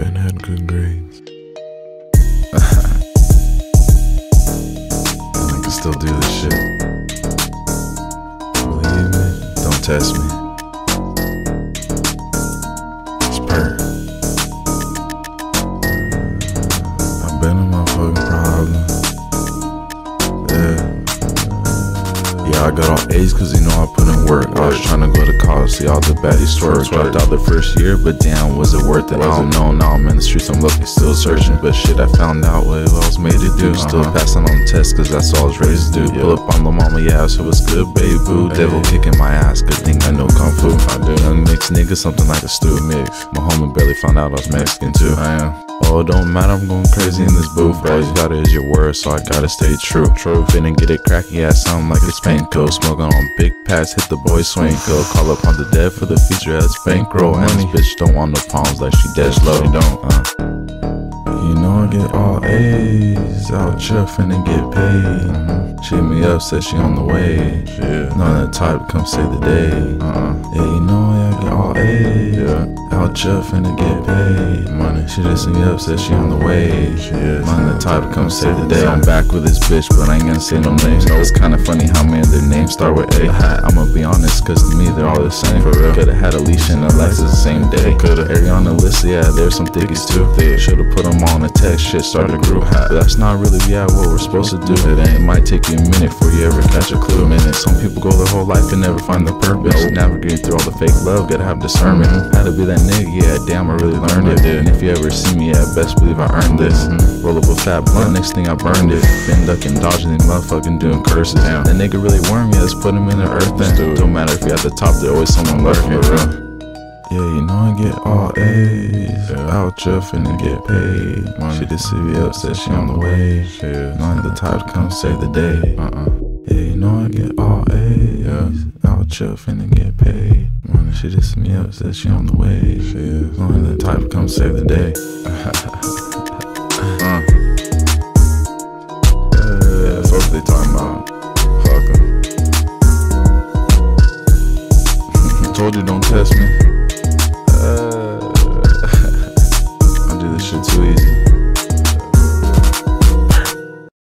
Ben had good grades. I can still do this shit. Believe me, don't test me. Yeah, I got all A's cause you know I put in work. I was trying to go to college, see all the baddies twerk. Dropped out the first year, but damn, was it worth it? I don't know, now I'm in the streets, I'm looking, still searching. But shit, I found out what I was made to do. Uh-huh. Still passing on tests cause that's all I was raised to do. Pull up on the mama, yeah, so it's good, baby boo. Devil kicking my ass, good thing I know Kung Fu. I do. Young mixed nigga, something like a stew mix. My homie barely found out I was Mexican too. I am. Oh, don't matter, I'm going crazy in this booth. All you got is your word, so I gotta stay true. True. Finna get it cracky, yeah, sound like it's Panko. Smoking on big pads, hit the boy swing go. Call up on the dead for the feature as bankroll. And this bitch don't want no palms like she dead slow. You don't, uh. You know I get all A's out here finna get paid. She hit me up, said she on the way. Yeah. Not the type come save the day. Uh-uh. Yeah, you know I get all A's. Yeah. Out here finna get paid. Money. She just me up, said she on the way. She the type to come save the day. I'm back with this bitch, but I ain't gonna say no names. It's kinda funny how many of their names start with A. I'ma be honest, cause to me they're all the same. For real. Could've had Alicia and Alexis the same day. Could've. Ariana, Alyssa, yeah, there's some thickies too. They Should've put them on a text, shit started a group. But that's not really, yeah, what we're supposed to do. It ain't. It might take you a minute before you ever catch a clue. Minute. Some people go their whole life and never find the purpose. Navigating through all the fake love, gotta have discernment. Mm-hmm. Had to be that nigga, yeah, damn, I really learned it. And if you ever see me, yeah, best believe I earned this. Roll up a fat blunt, next thing I burned it. Been ducking, dodging, and motherfucking doing curses. Damn. That nigga really worm, yeah, let's put him in the earth. Then. Don't matter if you're at the top, there's always someone lurking. Yeah, you know I get all A's. Out here finna get paid. She just see me up, said she on the way. Not the type to come save the day. Uh-uh. Yeah, you know I get all A's. Out here finna get paid. She just me up, said she on the way. She is. Not the type come save the day. uh. Yeah, that's what they talking about. Fuck 'em. Told you don't test me.